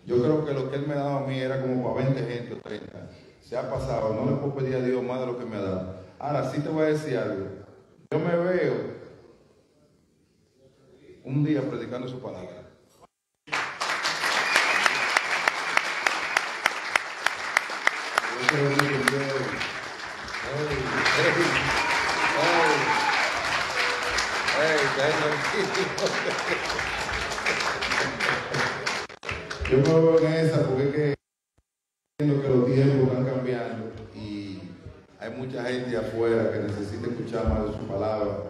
Yo creo que lo que Él me ha dado a mí era como para 20 gente o 30. Se ha pasado. No le puedo pedir a Dios más de lo que me ha dado. Ahora sí te voy a decir algo. Yo me veo un día predicando su palabra. Yo me veo en esa porque es que entiendo que los tiempos están cambiando y hay mucha gente afuera que necesita escuchar más de su palabra.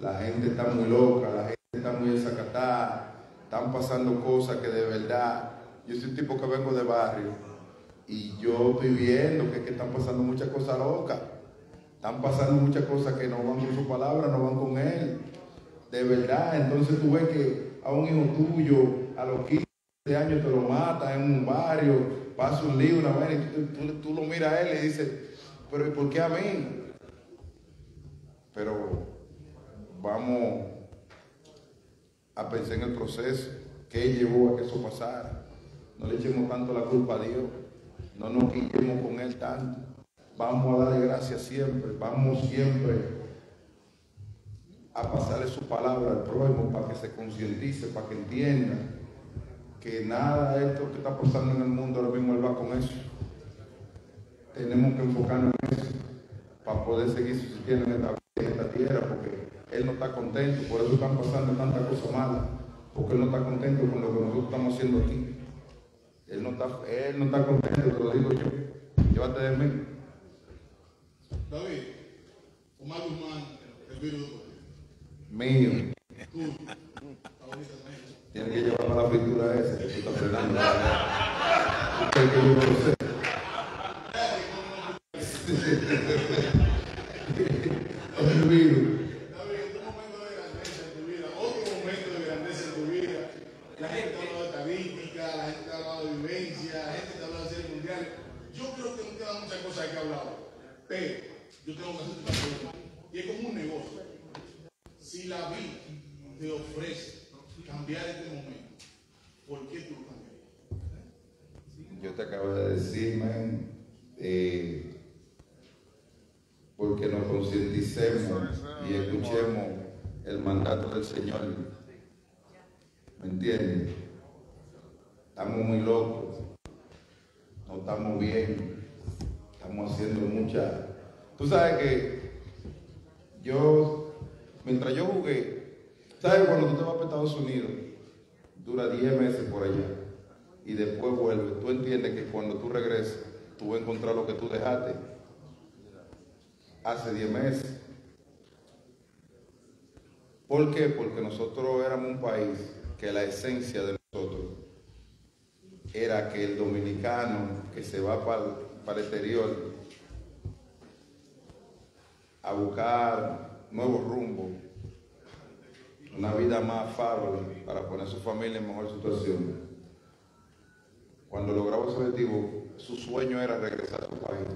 La gente está muy loca, la gente está muy desacatada, están pasando cosas que de verdad, yo soy un tipo que vengo de barrio y yo estoy viendo que, que están pasando muchas cosas locas. Están pasando muchas cosas que no van con su palabra, no van con él. De verdad, entonces tú ves que a un hijo tuyo, a los 15 años, te lo matan en un barrio, pasa un lío, una vaina, y tú, lo miras a él y dices, pero ¿y por qué a mí? Pero vamos a pensar en el proceso, qué llevó a que eso pasara. No le echemos tanto la culpa a Dios, no nos quillemos con Él tanto. Vamos a darle gracias siempre, vamos siempre a pasarle su palabra al prójimo para que se concientice, para que entienda que nada de esto que está pasando en el mundo ahora mismo Él va con eso. Tenemos que enfocarnos en eso para poder seguir subsistiendo en esta, en esta tierra, porque Él no está contento, por eso están pasando tantas cosas malas, porque Él no está contento con lo que nosotros estamos haciendo aquí. Él no está, él no está contento, te lo digo yo. Llévate de mí. David, Omar Guzmán, el virus. Mío. Tú, ahorita también. Tiene que llevarme la fritura esa que tú estás frenando. Usted que yo no lo sé. El virus. David, otro momento de grandeza en tu vida, otro momento de grandeza en tu vida. La gente ha hablado de estadística, la gente ha hablado de vivencia, la gente ha hablado de series mundiales. Yo creo que no quedan muchas cosas que hablar. Pero yo tengo que hacerte una pregunta. Y es como un negocio. Si la vida te ofrece este ¿por qué tú lo cambiarías? Yo te acabo de decir, man, eh, porque nos concienticemos y escuchemos el mandato del Señor. ¿Me entiendes? Estamos muy locos, no estamos bien, estamos haciendo mucha... Tú sabes que yo, mientras yo jugué, ¿sabes cuando tú te vas para Estados Unidos? Dura 10 meses por allá y después vuelves. Tú entiendes que cuando tú regresas, tú vas a encontrar lo que tú dejaste hace 10 meses. ¿Por qué? Porque nosotros éramos un país que la esencia de nosotros era que el dominicano que se va para, para el exterior a buscar nuevos rumbos, una vida más fácil para poner a su familia en mejor situación. Cuando lograba ese objetivo, su sueño era regresar a su país,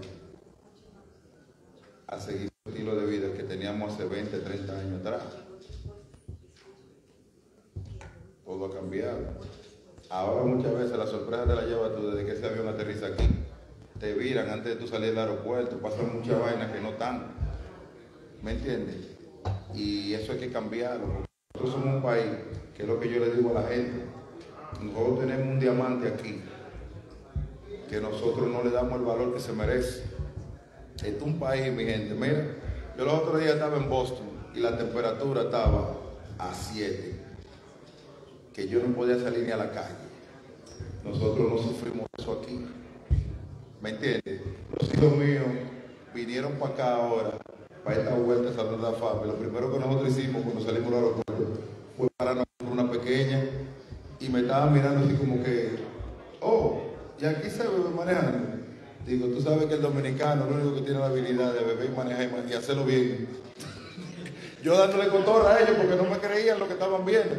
a seguir su estilo de vida que tenía teníamos hace 20, 30 años atrás. Todo ha cambiado. Ahora muchas veces la sorpresa te la llevas tú desde que ese avión aterriza aquí. Te viran antes de tú salir del aeropuerto, pasan muchas vainas que no están. ¿Me entiendes? Y eso hay que cambiarlo. Nosotros somos un país, que es lo que yo le digo a la gente. Nosotros tenemos un diamante aquí, que nosotros no le damos el valor que se merece. Este es un país, mi gente. Mira, yo los otros días estaba en Boston y la temperatura estaba a 7, que yo no podía salir ni a la calle. Nosotros no sufrimos eso aquí. ¿Me entiendes? Los hijos míos vinieron para acá ahora, para esta vuelta a la Fama. Lo primero que nosotros hicimos cuando salimos del aeropuerto fue pararnos con una pequeña y me estaba mirando así como que, oh, y aquí se bebe manejando. Digo, tú sabes que el dominicano lo único que tiene la habilidad de beber y manejar y y hacerlo bien. Yo dándole cotorra a ellos porque no me creían lo que estaban viendo.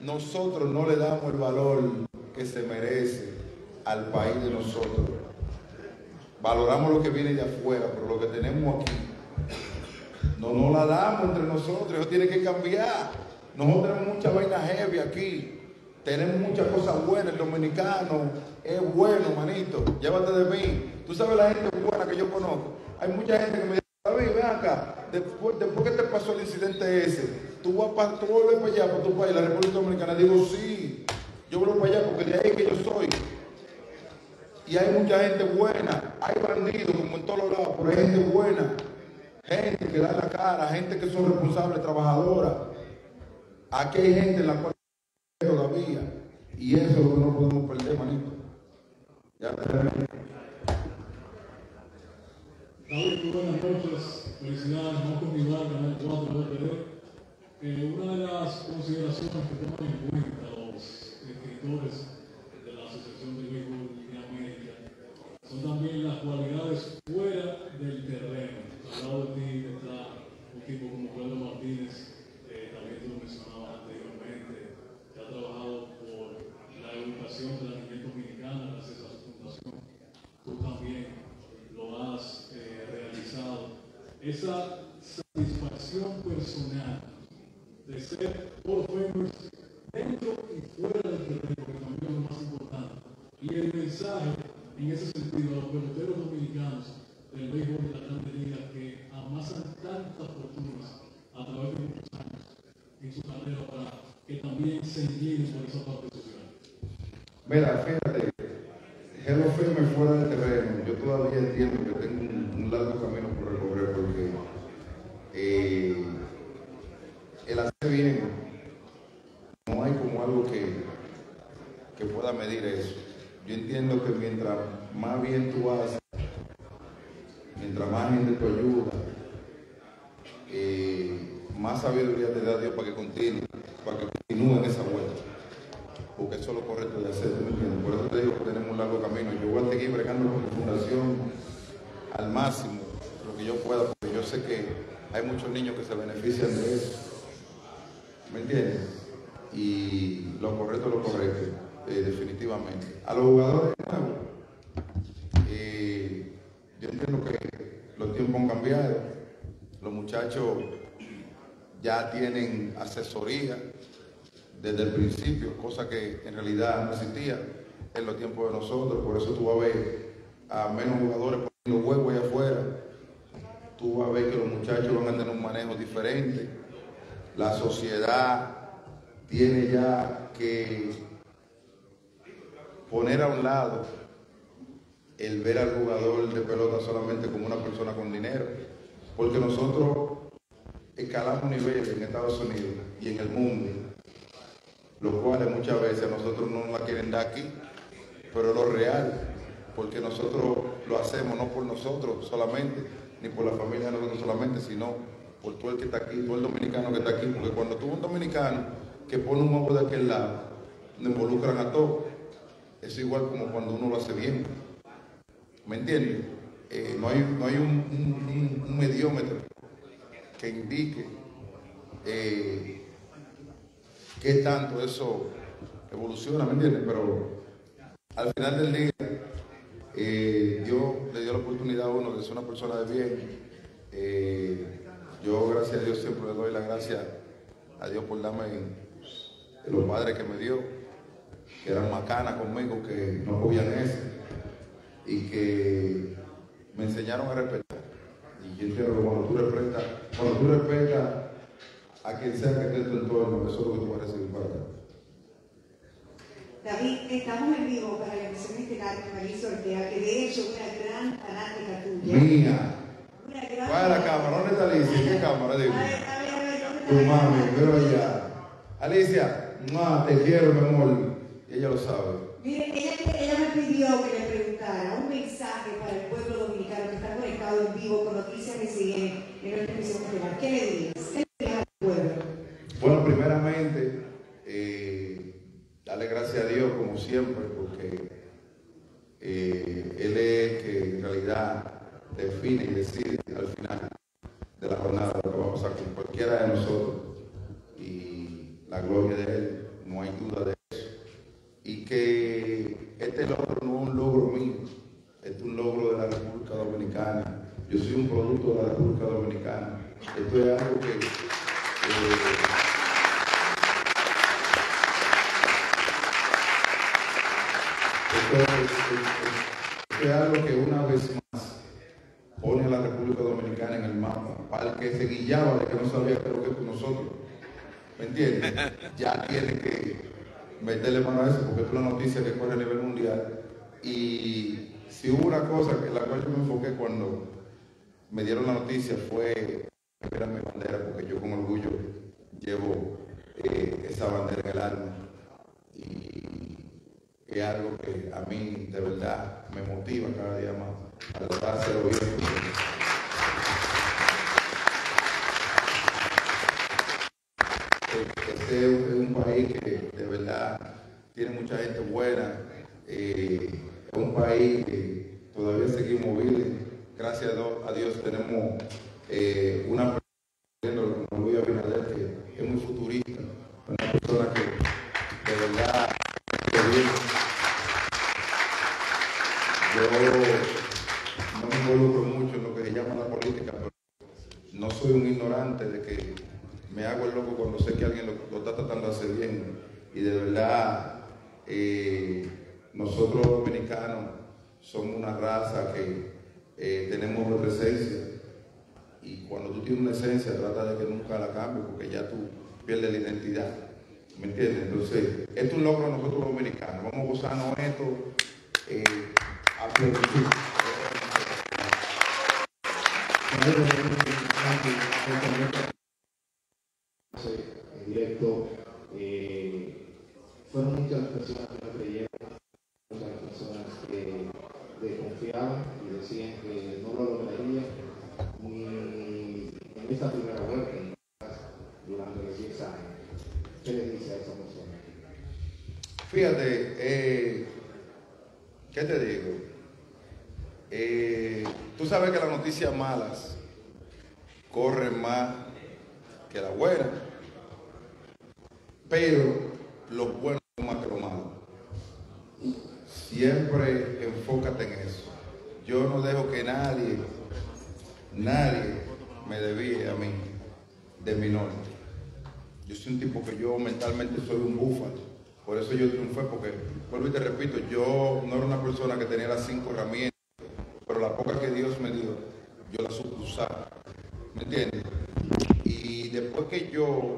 Nosotros no le damos el valor que se merece al país de nosotros. Valoramos lo que viene de afuera, pero lo que tenemos aquí no nos la damos entre nosotros. Eso tiene que cambiar. Nosotros tenemos mucha vaina heavy aquí. Tenemos muchas cosas buenas. El dominicano es bueno, manito. Llévate de mí. Tú sabes la gente buena que yo conozco. Hay mucha gente que me dice, David, ven acá. Después, después que te pasó el incidente ese, tú vas, pa- tú volver para allá, para tu país, la República Dominicana. Digo, sí. Yo vuelvo para allá porque de ahí que yo soy. Y hay mucha gente buena. Hay bandidos como en todos lados, pero hay gente buena. Gente que da la cara, gente que son responsables, trabajadoras. Aquí hay gente en la cual todavía. Y eso es lo que no podemos perder, manito. Ya David, muy buenas noches. Felicidades. A continuar Canal 4 de TV. Eh, una de las consideraciones que toman en cuenta los escritores de la Asociación de Béisbol de América son también las cualidades fuera del terreno. Al lado de ti está un como Pedro Martínez, eh, también tú lo mencionabas anteriormente, que ha trabajado por la educación de la niñez dominicana gracias a su fundación. Tú también lo has eh, realizado. Esa satisfacción personal de ser por Famers dentro y fuera del terreno, que también es lo más importante. Y el mensaje en ese sentido a los peloteros dominicanos del béisbol de la Grande Liga que amasan tantas fortunas a través de muchos años en su carrera para que también se inclinen por esa parte social. Mira, fíjate, Hello Firme fuera del terreno, yo todavía entiendo que tengo un, un largo camino por recorrer porque eh, el hacer bien no hay como algo que, que pueda medir eso. Yo entiendo que mientras más bien tú haces, te ayuda, eh, más sabiduría te da Dios para que continúe, para que continúe en esa vuelta porque eso es lo correcto de hacer, ¿tú entiendes? Por eso te digo que tenemos un largo camino. Yo voy a seguir bregando con mi fundación al máximo, lo que yo pueda, porque yo sé que hay muchos niños que se benefician de eso. ¿Me entiendes? Y lo correcto es lo correcto, eh, definitivamente. A los jugadores nuevos, eh, yo entiendo que los tiempos han cambiado, los muchachos ya tienen asesoría desde el principio, cosa que en realidad no existía en los tiempos de nosotros, por eso tú vas a ver a menos jugadores poniendo huevos allá afuera, tú vas a ver que los muchachos van a tener un manejo diferente, la sociedad tiene ya que poner a un lado el ver al jugador de pelota solamente como una persona con dinero, porque nosotros escalamos niveles en Estados Unidos y en el mundo los cuales muchas veces a nosotros no nos la quieren dar aquí, pero lo real, porque nosotros lo hacemos no por nosotros solamente, ni por la familia de nosotros solamente, sino por todo el que está aquí, todo el dominicano que está aquí, porque cuando tú un dominicano que pone un ojo de aquel lado, nos involucran a todos. Es igual como cuando uno lo hace bien. ¿Me entiendes? Eh, no hay, no hay un- un- un mediómetro que indique eh, qué tanto eso evoluciona, ¿me entiendes? Pero al final del día, eh, Dios le dio la oportunidad a uno de ser una persona de bien. Eh, Yo, gracias a Dios, siempre le doy la gracia a Dios por darme los padres que me dio, que eran macanas conmigo, que no podían eso, y que me enseñaron a respetar. Y yo entiendo que cuando tú respetas, cuando tú respetas a quien sea que esté en tu entorno, eso es lo que tú vas a recibir para acá. David, estamos en vivo para la emisión estelar de María Sortea, que de hecho es una gran fanática tuya. Mía. Una gran ¿Cuál es la cámara? ¿Dónde está Alicia? ¿Qué cámara? Dime. A ver, a ver, a ver, ¿dónde está Tu mami, pero allá. Alicia, no, te quiero, mi amor. Ella lo sabe. Mire, ella, ella me pidió que le preguntara un mensaje para el pueblo dominicano que está conectado en vivo con Noticias siguen ¿Qué le? ¿Qué? Bueno, primeramente, eh, darle gracias a Dios como siempre, porque eh, Él es el que en realidad define y decide al final de la jornada lo que va a pasar con cualquiera de nosotros. Y la gloria de Él, no hay duda de eso. Y que este logro no es un logro mío, este es un logro de la República Dominicana. Yo soy un producto de la República Dominicana. Esto es algo que... eh, Esto es, algo que una vez más pone a la República Dominicana en el mapa. Para el que se guillaba de que no sabía qué lo que es con nosotros. ¿Me entiendes? Ya tiene que meterle mano a eso porque es una noticia que corre a nivel mundial. Y si hubo una cosa en la cual yo me enfoqué cuando me dieron la noticia fue era mi bandera porque yo con orgullo llevo eh, esa bandera en el alma. Y es algo que a mí de verdad me motiva cada día más a de hacerlo bien. Este es un país que de verdad tiene mucha gente buena, eh, es un país que todavía seguimos vivos. Gracias a Dios, tenemos eh, una persona como Luis Abinader que es muy futurista, una persona que de verdad. Yo no me involucro mucho en lo que se llama la política, pero no soy un ignorante de que me hago el loco cuando sé que alguien lo, lo está tratando de hacer bien. Y de verdad, eh, nosotros los dominicanos somos una raza que eh, tenemos presencia. Y cuando tú tienes una esencia, trata de que nunca la cambies, porque ya tú pierdes la identidad. ¿Me entiendes? Entonces, esto es un logro nosotros los dominicanos. Vamos a gozarnos esto eh, a plenitud. en directo, eh, fueron muchas personas que no creyeron, muchas las personas que decían que no lo lograría ni en esta primera vuelta durante los 10 años. ¿Qué le dice a esa persona? Fíjate, eh, ¿qué te digo? Eh, tú sabes que las noticias malas corren más que las buenas, pero los buenos son más que los malos. Siempre enfócate en eso. Yo no dejo que nadie, nadie me desvíe a mí de mi norte. Yo soy un tipo que yo mentalmente soy un búfalo. Por eso yo triunfé, porque, vuelvo y te repito, yo no era una persona que tenía las cinco herramientas, pero las pocas que Dios me dio, yo las supe usar. ¿Me entiendes? Y después que yo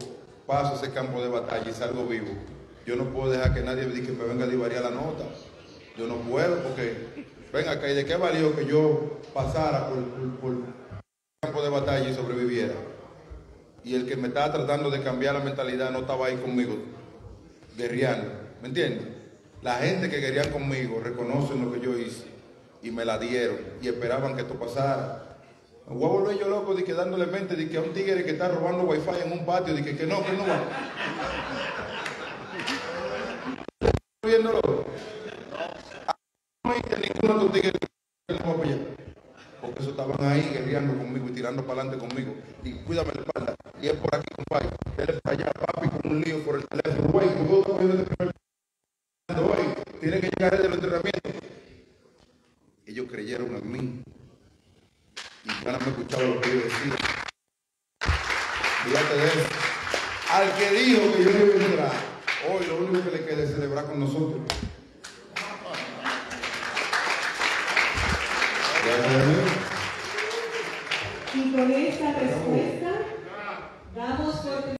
paso ese campo de batalla y salgo vivo, yo no puedo dejar que nadie me diga que me venga a divariar la nota. Yo no puedo, porque, venga acá, ¿y de qué valió que yo pasara por, el campo de batalla y sobreviviera? Y el que me estaba tratando de cambiar la mentalidad no estaba ahí conmigo, guerreando. ¿Me entiendes? La gente que querían conmigo reconocen lo que yo hice y me la dieron y esperaban que esto pasara. Me voy a volver yo loco de que dándole mente de que a un tigre que está robando wifi en un patio, de que, que no, que no va. No ninguno de no allá. Porque eso estaban ahí guerreando conmigo y tirando para adelante conmigo. Y cuídame la espalda. Y es por aquí, compadre. Él para allá, papi, con un lío por el teléfono. Güey, ¿cómo estás viendo este tiene que llegar el del entrenamiento. Ellos creyeron en mí. Y van a me escuchaba lo que yo decía. Fíjate de eso. Al que dijo que yo no iba a entrar, hoy lo único que le queda es celebrar con nosotros. Y con esta respuesta damos por